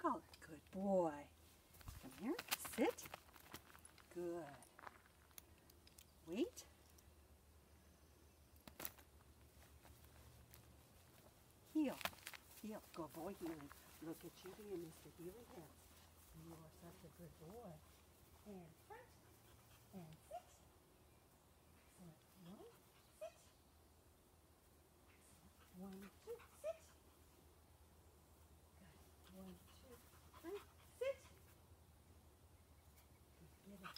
collar. Good boy. Come here. Sit. Good. Wait. Heel. Heel. Good boy, Healy. Look at you being Mr. Healy Hills. You are such a good boy. And front. And sit. Excellent. One. Sit. One, two, sit. Good. One, two, three, sit. Get it.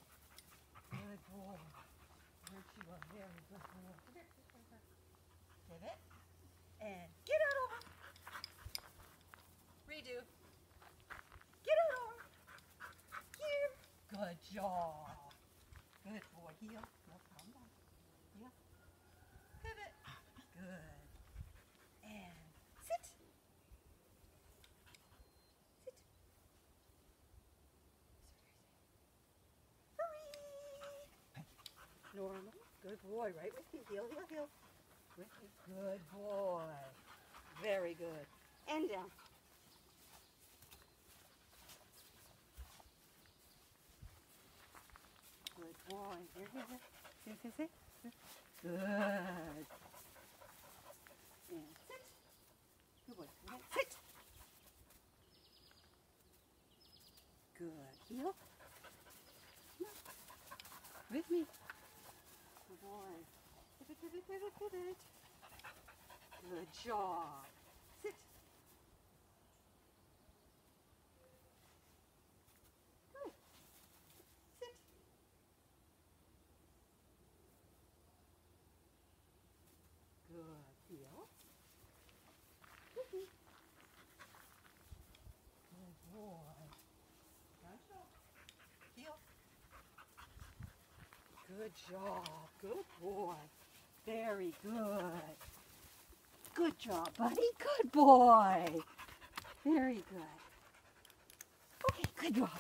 Good boy. Aren't you very good. Give it. And get out over. Redo. Get out over. Here. Good job. Good boy. Heel. No, calm down. Heel. Pivot. Good. And sit. Sit. Hurry. Normal. Good boy. Right with me. Heel, heel, heel. With me. Good boy. Very good. And down. Good boy. Here, here, here. Sit, sit. sit. Good. And sit. Good boy. Okay, Sit. Good. Heel. With me. Pivot, pivot, pivot. Good job. Sit. Good. Sit. Good. Heel. Good boy. Show. Heel. Good job. Good boy. Very good. Good job, buddy. Good boy. Very good. Okay, good job.